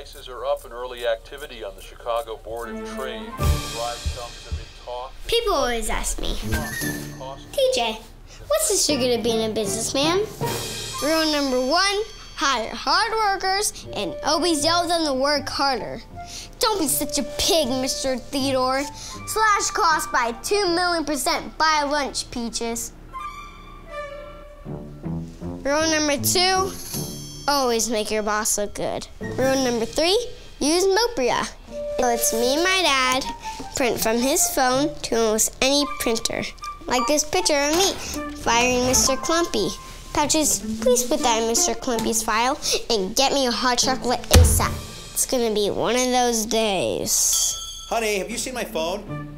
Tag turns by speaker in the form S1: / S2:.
S1: prices are up and early activity on the Chicago Board of Trade.
S2: People always ask me, TJ, what's the secret of being a businessman? Rule number one hire hard workers and always yell them to work harder. Don't be such a pig, Mr. Theodore. Slash cost by 2 million percent. Buy lunch, Peaches. Rule number two always make your boss look good. Rule number three use Mopria. It lets me and my dad print from his phone to almost any printer. Like this picture of me firing Mr. Clumpy. Patches, please put that in Mr. Clumpy's file and get me a hot chocolate ASAP. It's gonna be one of those days.
S3: Honey, have you seen my phone?